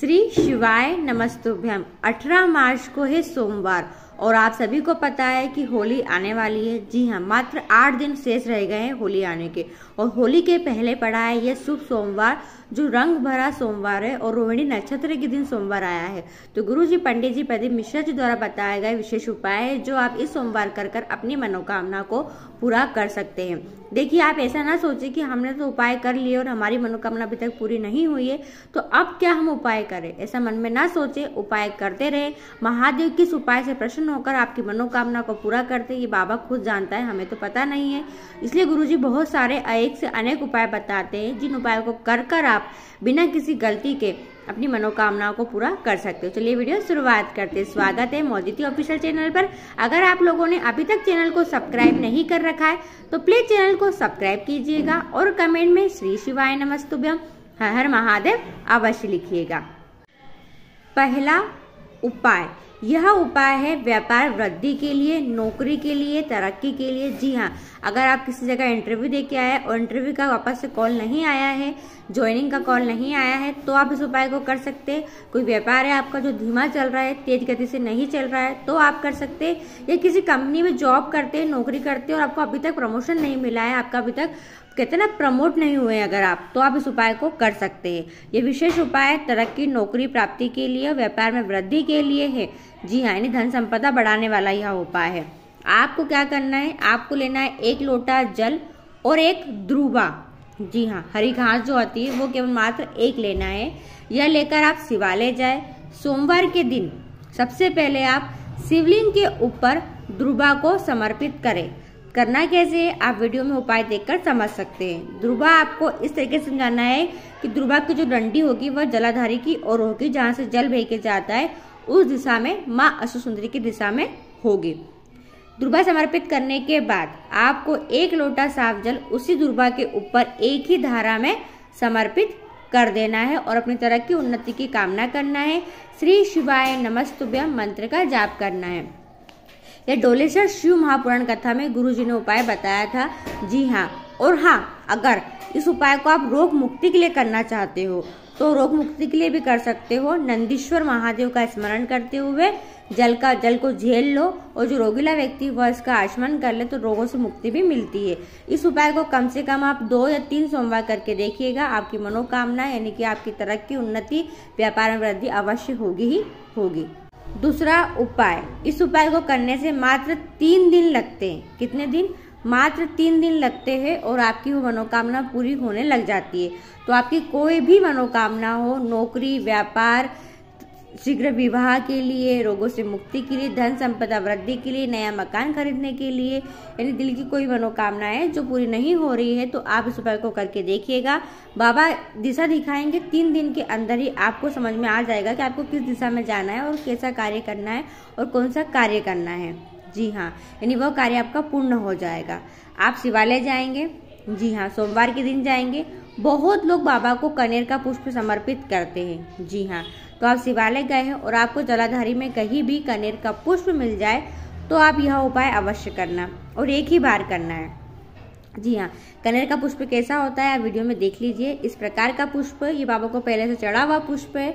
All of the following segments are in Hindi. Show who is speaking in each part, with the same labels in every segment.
Speaker 1: श्री शिवाय नमस्तुभ्यम। 18 मार्च को है सोमवार और आप सभी को पता है कि होली आने वाली है। जी हाँ मात्र आठ दिन शेष रह गए हैं होली आने के। और होली के पहले पड़ा है यह शुभ सोमवार जो रंग भरा सोमवार है और रोहिणी नक्षत्र के दिन सोमवार आया है। तो गुरु जी पंडित जी प्रदीप मिश्रा जी द्वारा बताया गया विशेष उपाय है, जो आप इस सोमवार कर कर अपनी मनोकामना को पूरा कर सकते हैं। देखिए, आप ऐसा ना सोचे कि हमने तो उपाय कर लिए और हमारी मनोकामना अभी तक पूरी नहीं हुई है तो अब क्या हम उपाय करें? ऐसा मन में ना सोचे, उपाय करते रहे। महादेव किस उपाय से प्रसन्न होकर आपकी मनोकामना को पूरा करते ये बाबा खुद जानता है, हमें तो पता नहीं है। इसलिए गुरुजी, बहुत सारे एक से अनेक उपाय बताते हैं, जिन उपायों को कर कर आप बिना किसी गलती के अपनी मनोकामनाओं को पूरा कर सकते हो। चलिए वीडियो शुरुआत करते हैं। स्वागत है मोदिती ऑफिशियल चैनल पर। अगर आप लोगों ने अभी तक चैनल को सब्सक्राइब नहीं कर रखा है तो प्लीज़ चैनल को सब्सक्राइब कीजिएगा और कमेंट में श्री शिवाय नमस्तुभ्यम हर महादेव अवश्य लिखिएगा। पहला उपाय यह उपाय है व्यापार वृद्धि के लिए, नौकरी के लिए, तरक्की के लिए। जी हाँ अगर आप किसी जगह इंटरव्यू दे के आए और इंटरव्यू का वापस से कॉल नहीं आया है ज्वाइनिंग का कॉल नहीं आया है तो आप इस उपाय को कर सकते हैं। कोई व्यापार है आपका जो धीमा चल रहा है, तेज गति से नहीं चल रहा है तो आप कर सकते हैं। या किसी कंपनी में जॉब करते हैं, नौकरी करते हैं और आपको अभी तक प्रमोशन नहीं मिला है, आपका अभी तक कहते ना प्रमोट नहीं हुए अगर आप तो आप इस उपाय को कर सकते हैं। ये विशेष उपाय तरक्की, नौकरी प्राप्ति के लिए, व्यापार में वृद्धि के लिए है। जी हाँ यानी धन संपदा बढ़ाने वाला यह उपाय है। आपको क्या करना है? आपको लेना है एक लोटा जल और एक ध्रुवा जी हाँ हरी घास जो आती है, वो केवल मात्र एक लेना है। यह लेकर आप शिवालय जाए। सोमवार के दिन सबसे पहले आप शिवलिंग के ऊपर ध्रुवा को समर्पित करें। करना कैसे है? आप वीडियो में उपाय देखकर समझ सकते हैं। ध्रुवा आपको इस तरीके से समझाना है कि ध्रुवा की जो डंडी होगी, वह जलाधारी की ओर होगी, जहाँ से जल बह के जाता है। उस दिशा में माँ अशुसुंदरी की दिशा में होगी। दुर्बा समर्पित करने के बाद आपको एक लोटा साफ़ जल उसी दुर्बा के ऊपर एक ही धारा में समर्पित कर देना है और अपनी तरह की उन्नति की कामना करना है। श्री शिवाय नमस्तुभ्य मंत्र का जाप करना है। यह डोलेश्वर शिव महापुराण कथा में गुरु जी ने उपाय बताया था। जी हाँ और हाँ अगर इस उपाय को आप रोग मुक्ति के लिए करना चाहते हो तो रोग मुक्ति के लिए भी कर सकते हो। नंदीश्वर महादेव का स्मरण करते हुए जल का, जल को झेल लो और जो रोगीला व्यक्ति वह इसका आचमन कर ले तो रोगों से मुक्ति भी मिलती है। इस उपाय को कम से कम आप दो या तीन सोमवार करके देखिएगा। आपकी मनोकामना यानी कि आपकी तरक्की, उन्नति, व्यापार में वृद्धि अवश्य होगी ही होगी। दूसरा उपाय, इस उपाय को करने से मात्र तीन दिन लगते हैं। कितने दिन? मात्र तीन दिन लगते हैं और आपकी वो मनोकामना पूरी होने लग जाती है। तो आपकी कोई भी मनोकामना हो, नौकरी, व्यापार, शीघ्र विवाह के लिए, रोगों से मुक्ति के लिए, धन संपदा वृद्धि के लिए, नया मकान खरीदने के लिए, यानी दिल की कोई मनोकामना है जो पूरी नहीं हो रही है तो आप इस उपाय को करके देखिएगा। बाबा दिशा दिखाएँगे, तीन दिन के अंदर ही आपको समझ में आ जाएगा कि आपको किस दिशा में जाना है और कैसा कार्य करना है और कौन सा कार्य करना है। जी हाँ यानी वह कार्य आपका पूर्ण हो जाएगा। आप शिवालय जाएँगे, जी हाँ सोमवार के दिन जाएँगे। बहुत लोग बाबा को कनेर का पुष्प समर्पित करते हैं, जी हाँ। तो आप शिवालय गए हैं और आपको जलाधारी में कहीं भी कनेर का पुष्प मिल जाए तो आप यह उपाय अवश्य करना और एक ही बार करना है। जी हाँ कनेर का पुष्प कैसा होता है, आप वीडियो में देख लीजिए। इस प्रकार का पुष्प, ये बाबा को पहले से चढ़ा हुआ पुष्प है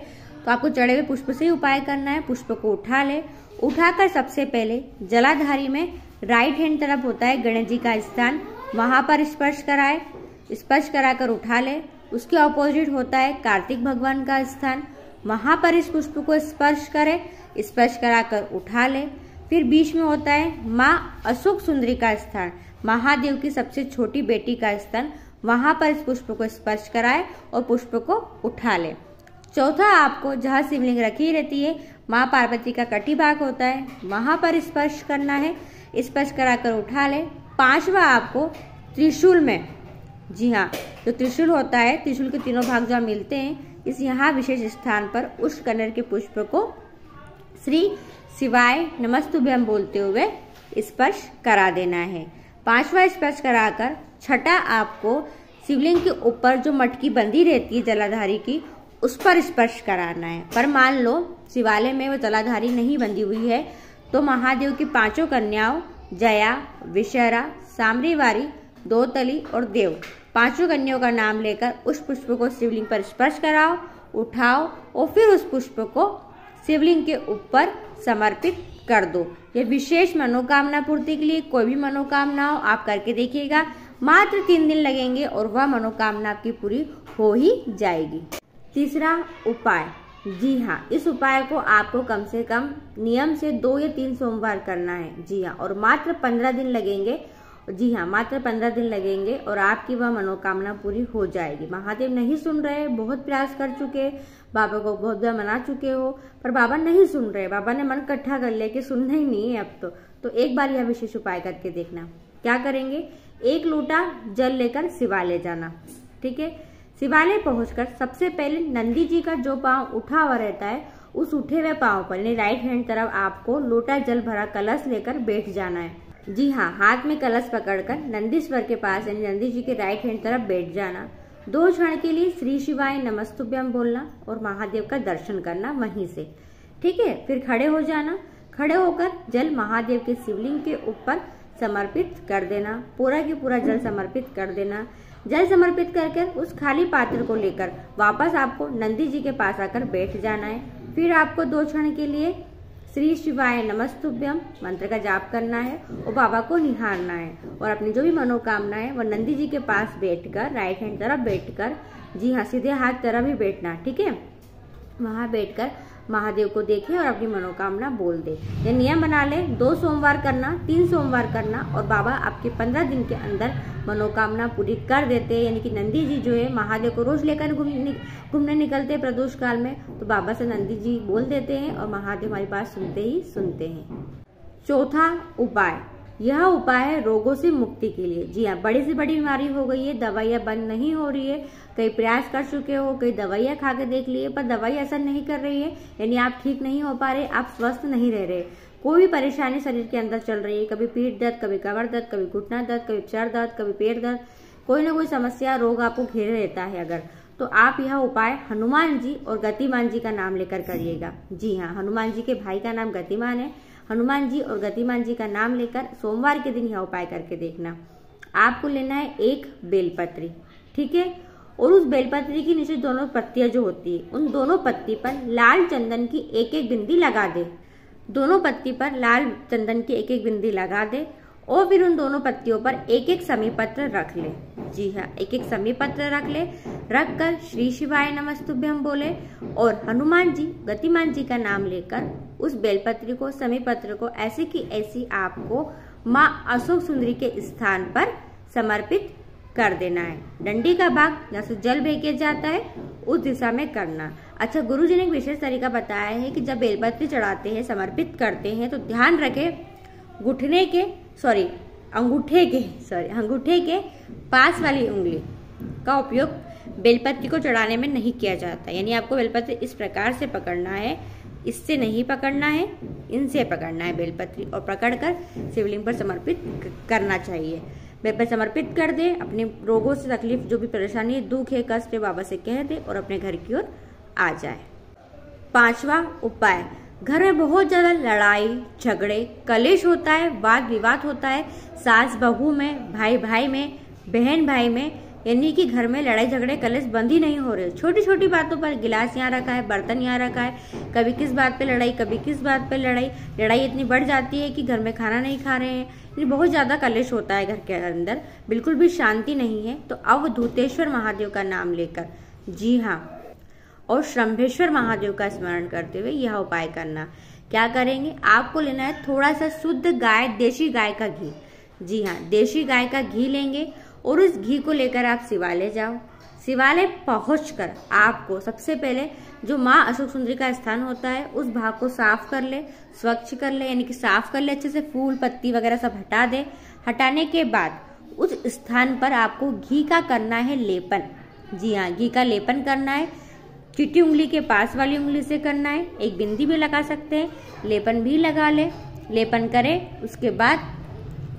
Speaker 1: तो आपको चढ़े हुए पुष्प से ही उपाय करना है। पुष्प को उठा ले। उठाकर सबसे पहले जलाधारी में राइट हैंड तरफ़ होता है गणेश जी का स्थान। वहाँ पर स्पर्श कराए। स्पर्श कराकर उठा ले। उसके ऑपोजिट होता है कार्तिक भगवान का स्थान। वहाँ पर इस पुष्प को स्पर्श करे। स्पर्श कराकर उठा ले। फिर बीच में होता है माँ अशोक सुंदरी का स्थान। महादेव की सबसे छोटी बेटी का स्थान। वहाँ पर इस पुष्प को स्पर्श कराए और पुष्प को उठा ले। चौथा आपको जहाँ शिवलिंग रखी रहती है, माँ पार्वती का कटी भाग होता है, वहाँ पर स्पर्श करना है, स्पर्श कराकर उठा ले। पांचवा आपको त्रिशूल में। जी हाँ जो त्रिशूल होता है, त्रिशूल के तीनों भाग जहाँ मिलते हैं, इस यहाँ विशेष स्थान पर उस कलर के पुष्प को श्री शिवाय नमस्तुभ्यम बोलते हुए स्पर्श करा देना है। पांचवा स्पर्श कराकर छठा आपको शिवलिंग के ऊपर जो मटकी बंधी रहती है, जलाधारी की उस पर स्पर्श कराना है। पर मान लो, शिवालय में वो जलाधारी नहीं बंधी हुई है तो महादेव की पाँचों कन्याओं, जया विशहरा सामरीवारी दो तली और देव, पाँचों कन्याओं का नाम लेकर उस पुष्प को शिवलिंग पर स्पर्श कराओ, उठाओ और फिर उस पुष्प को शिवलिंग के ऊपर समर्पित कर दो। ये विशेष मनोकामना पूर्ति के लिए कोई भी मनोकामना हो, आप करके देखिएगा। मात्र तीन दिन लगेंगे और वह मनोकामना आपकी पूरी हो ही जाएगी। तीसरा उपाय। जी हाँ इस उपाय को आपको कम से कम नियम से दो या तीन सोमवार करना है। जी हाँ और मात्र पंद्रह दिन लगेंगे। जी हाँ मात्र पंद्रह दिन लगेंगे और आपकी वह मनोकामना पूरी हो जाएगी। महादेव नहीं सुन रहे, बहुत प्रयास कर चुके, बाबा को बहुत बार मना चुके हो, पर बाबा नहीं सुन रहे। बाबा ने मन इकट्ठा कर लिया कि सुनना ही नहीं है अब तो। तो एक बार यह विशेष उपाय करके देखना। क्या करेंगे? एक लोटा जल लेकर सिवा ले जाना। ठीक है? शिवालय पहुंचकर सबसे पहले नंदी जी का जो पाँव उठा हुआ रहता है, उस उठे हुए पाँव पर, यानी राइट हैंड तरफ़ आपको लोटा जल भरा कलश लेकर बैठ जाना है। जी हाँ हाथ में कलश पकड़कर नंदीश्वर के पास, यानी नंदी जी के राइट हैंड तरफ़ बैठ जाना। दो क्षण के लिए श्री शिवाय नमस्तुभ्यम बोलना और महादेव का दर्शन करना वहीं से। ठीक है, फिर खड़े हो जाना। खड़े होकर जल महादेव के शिवलिंग के ऊपर समर्पित कर देना, पूरा की पूरा जल समर्पित कर देना। जल समर्पित करके उस खाली पात्र को लेकर वापस आपको नंदी जी के पास आकर बैठ जाना है। फिर आपको दो क्षण के लिए श्री शिवाय नमस्तुभ्यम मंत्र का जाप करना है, और बाबा को निहारना है, और अपनी जो भी मनोकामना है वह नंदी जी के पास बैठकर राइट हैंड तरफ़ बैठकर, जी हाँ सीधे हाथ तरफ़ ही बैठना, ठीक है? वहाँ बैठकर महादेव को देखें और अपनी मनोकामना बोल दे। ये नियम बना ले, दो सोमवार करना, तीन सोमवार करना और बाबा आपके पंद्रह दिन के अंदर मनोकामना पूरी कर देते। हैं यानी कि नंदी जी जो है, महादेव को रोज लेकर घूमने निकलते हैं प्रदोष काल में। तो बाबा से नंदी जी बोल देते हैं और महादेव हमारी बात सुनते ही सुनते हैं। चौथा उपाय। यह उपाय है रोगों से मुक्ति के लिए। जी हाँ बड़ी से बड़ी बीमारी हो गई है, दवाइयाँ बंद नहीं हो रही है। कई प्रयास कर चुके हो, कई दवाइयाँ खा के देख लिए, पर दवाई असर नहीं कर रही है, यानी आप ठीक नहीं हो पा रहे, आप स्वस्थ नहीं रह रहे। कोई भी परेशानी शरीर के अंदर चल रही है, कभी पीठ दर्द, कभी कमर दर्द, कभी घुटना दर्द, कभी चर दर्द, कभी पेट दर्द, कोई ना कोई समस्या, रोग आपको घेरे रहता है अगर। तो आप यह उपाय हनुमान जी और गतिमान जी का नाम लेकर करिएगा। जी हाँ हनुमान जी के भाई का नाम गतिमान है। हनुमान जी और गतिमान जी का नाम लेकर सोमवार के दिन यह उपाय करके देखना। आपको लेना है एक बेलपत्री, ठीक है? और उस बेलपत्री की नीचे दोनों पत्तियाँ जो होती है, उन दोनों पत्ती पर लाल चंदन की एक एक बिंदी लगा दे। दोनों पत्ती पर लाल चंदन की एक एक बिंदी लगा दे और फिर उन दोनों पत्तियों पर एक एक समी पत्र रख ले। जी हाँ एक एक समी पत्र रख ले। रख कर श्री शिवाय नमस्तुभ्यम बोले और हनुमान जी, गतिमान जी का नाम लेकर उस बेलपत्री को समी पत्र को, ऐसे की ऐसी आपको माँ अशोक सुंदरी के स्थान पर समर्पित कर देना है। डंडी का भाग जहाँ से जल भेजे जाता है, उस दिशा में करना। अच्छा गुरु जी ने एक विशेष तरीका बताया है कि जब बेलपत्री चढ़ाते हैं, समर्पित करते हैं तो ध्यान रखें, घुटने के सॉरी अंगूठे के सॉरी अंगूठे के पास वाली उंगली का उपयोग बेलपत्री को चढ़ाने में नहीं किया जाता। यानी आपको बेलपत्री इस प्रकार से पकड़ना है, इससे नहीं पकड़ना है, इनसे पकड़ना है बेलपत्री और पकड़कर शिवलिंग पर समर्पित करना चाहिए। बेल समर्पित कर दे, अपने रोगों से तकलीफ़, जो भी परेशानी है दुख है, कष्ट है, बाबा से कह दे और अपने घर की ओर आ जाए। पांचवा उपाय घर में बहुत ज़्यादा लड़ाई, झगड़े, कलेश होता है, वाद विवाद होता है। सास बहू में भाई भाई में बहन भाई में, यानी कि घर में लड़ाई, झगड़े, कलेश बंद ही नहीं हो रहे। छोटी छोटी बातों पर गिलास यहाँ रखा है, बर्तन यहाँ रखा है। कभी किस बात पे लड़ाई, कभी किस बात पे लड़ाई। लड़ाई इतनी बढ़ जाती है कि घर में खाना नहीं खा रहे हैं। यानी बहुत ज़्यादा कलेश होता है घर के अंदर। बिल्कुल भी शांति नहीं है। तो अवधूतेश्वर महादेव का नाम लेकर। जी हाँ। और श्रम्भेश्वर महादेव का स्मरण करते हुए यह उपाय करना। क्या करेंगे? आपको लेना है थोड़ा सा शुद्ध गाय, देशी गाय का घी। जी हाँ देशी गाय का घी लेंगे और उस घी को लेकर आप शिवालय जाओ। शिवालय पहुंचकर आपको सबसे पहले जो माँ अशोक सुंदरी का स्थान होता है, उस भाग को साफ़ कर ले, स्वच्छ कर ले, यानी कि साफ़ कर ले, अच्छे से फूल, पत्ती वगैरह सब हटा दे। हटाने के बाद उस स्थान पर आपको घी का करना है लेपन। जी हाँ घी का लेपन करना है। चिट्टी उंगली के पास वाली उंगली से करना है। एक बिंदी भी लगा सकते हैं। लेपन भी लगा ले। लेपन करें, उसके बाद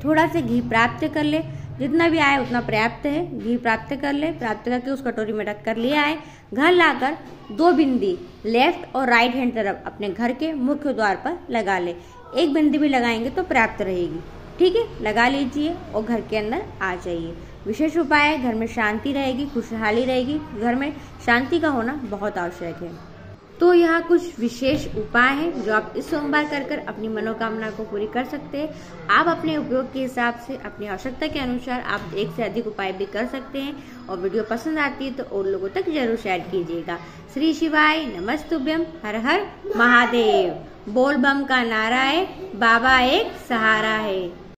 Speaker 1: थोड़ा से घी प्राप्त कर ले। जितना भी आए उतना पर्याप्त है। घी प्राप्त कर ले। प्राप्त करके उस कटोरी में रख कर ले आए। घर लाकर दो बिंदी लेफ़्ट और राइट हैंड तरफ़ अपने घर के मुख्य द्वार पर लगा ले। एक बिंदी भी लगाएँगे तो पर्याप्त रहेगी। ठीक है? लगा लीजिए और घर के अंदर आ जाइए। विशेष उपाय है, घर में शांति रहेगी, खुशहाली रहेगी। घर में शांति का होना बहुत आवश्यक है। तो यह कुछ विशेष उपाय हैं जो आप इस सोमवार कर कर अपनी मनोकामना को पूरी कर सकते हैं। आप अपने उपयोग के हिसाब से, अपनी आवश्यकता के अनुसार आप एक से अधिक उपाय भी कर सकते हैं। और वीडियो पसंद आती है तो और लोगों तक ज़रूर शेयर कीजिएगा। श्री शिवाय नमस्तुभ्यम। हर हर महादेव। बोल बम का नारा है, बाबा एक सहारा है।